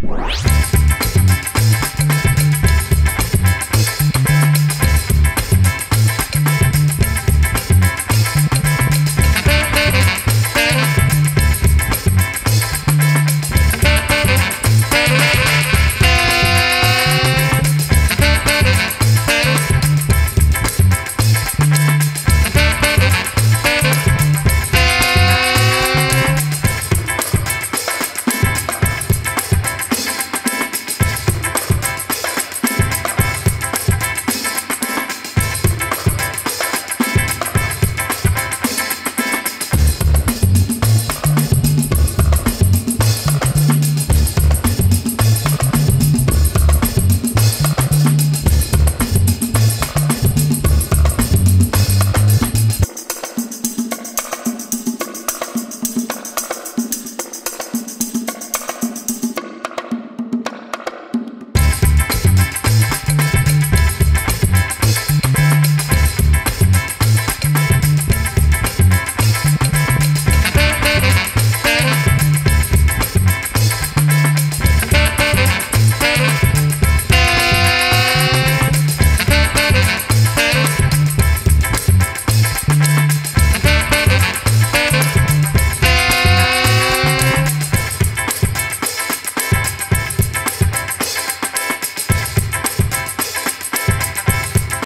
Música